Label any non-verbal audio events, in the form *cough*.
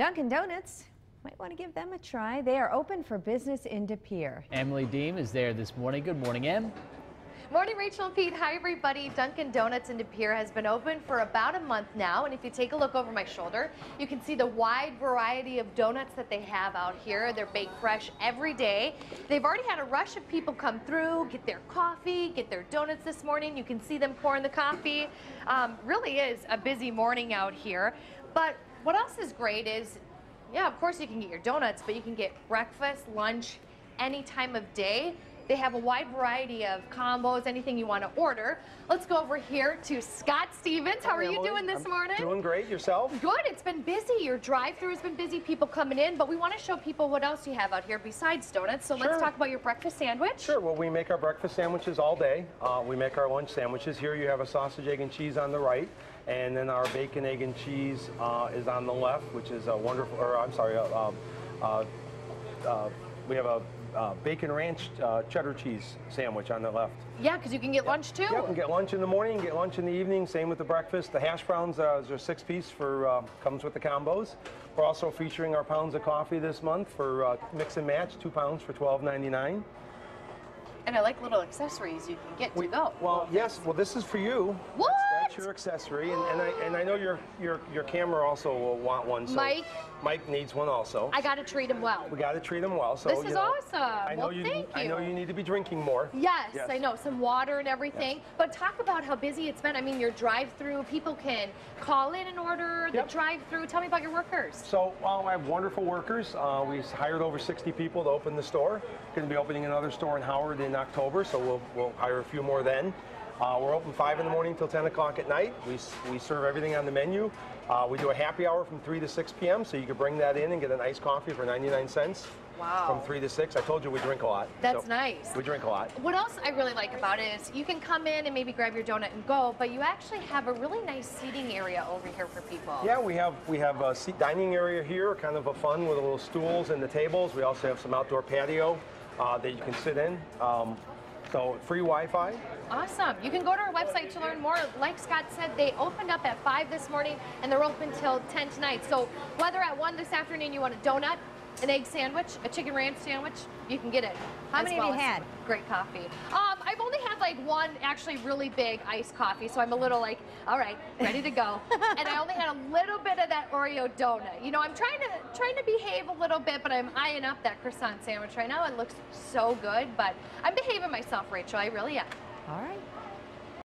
Dunkin' Donuts might want to give them a try. They are open for business in De Pere. Emily Deem is there this morning. Good morning, Em. Morning, Rachel and Pete. Hi, everybody. Dunkin' Donuts in De Pere has been open for about a month now. And if you take a look over my shoulder, you can see the wide variety of donuts that they have out here. They're baked fresh every day. They've already had a rush of people come through, get their coffee, get their donuts this morning. You can see them pouring the coffee. Um, really is a busy morning out here. But what else is great is yeah, of course you can get your donuts, but you can get breakfast, lunch, any time of day. They have a wide variety of combos, anything you want to order. Let's go over here to Scott Stevens. How are you doing this I'm morning? Doing great. Yourself? Good. It's been busy. Your drive-through has been busy. People coming in, but we want to show people what else you have out here besides donuts. So Sure. let's talk about your breakfast sandwich. Sure. Well, we make our breakfast sandwiches all day. Uh, we make our lunch sandwiches. Here you have a sausage, egg, and cheese on the right. And then our bacon, egg, and cheese uh, is on the left, which is a wonderful, or I'm sorry, uh, um, uh, uh, we have a uh, bacon ranch uh, cheddar cheese sandwich on the left. Yeah, because you can get lunch too. Yeah, you can get lunch in the morning, get lunch in the evening. Same with the breakfast. The hash browns uh, is a six piece for uh, comes with the combos. We're also featuring our pounds of coffee this month for uh, mix and match, two pounds for $12.99. And I like little accessories you can get to go. Well, yes. Well, this is for you. What? Your accessory, and, and I and I know your your your camera also will want one. So Mike? Mike needs one also. I got to treat him well. we got to treat him well. So This is know, awesome. I know Well, you. thank you. I know you. need to be drinking more. Yes, Yes. I know. Some water and everything. But talk about how busy it's been. I mean, your drive-through, people can call in and order the Yep. drive-through. Tell me about your workers. So well, I have wonderful workers. Uh, we hired over 60 people to open the store. Going to be opening another store in Howard in October, so we'll, we'll hire a few more then. Uh, we're open 5 in the morning till 10 o'clock at night. We, we serve everything on the menu. Uh, we do a happy hour from 3 to 6 p.m., so you can bring that in and get an iced coffee for 99 cents. Wow. From 3 to 6. I told you we drink a lot. That's so nice. We drink a lot. What else I really like about it is you can come in and maybe grab your donut and go, but you actually have a really nice seating area over here for people. Yeah, we have we have a seat dining area here, kind of a fun with a little stools and the tables. We also have some outdoor patio uh, that you can sit in. Um, so free Wi-Fi. Awesome. You can go to our website to learn more. Like Scott said, they opened up at 5 this morning and they're open till 10 tonight. So whether at 1 this afternoon you want a donut, an egg sandwich, a chicken ranch sandwich, you can get it. How As many have you had? Great coffee. Um, I've only had like one actually really big iced coffee, so I'm a little like, all right, ready to go. *laughs* and I only had a little bit of that Oreo donut. You know, I'm trying to trying to behave a little bit, but I'm eyeing up that croissant sandwich right now. It looks so good, but I'm behaving myself, Rachel. I really am. All right.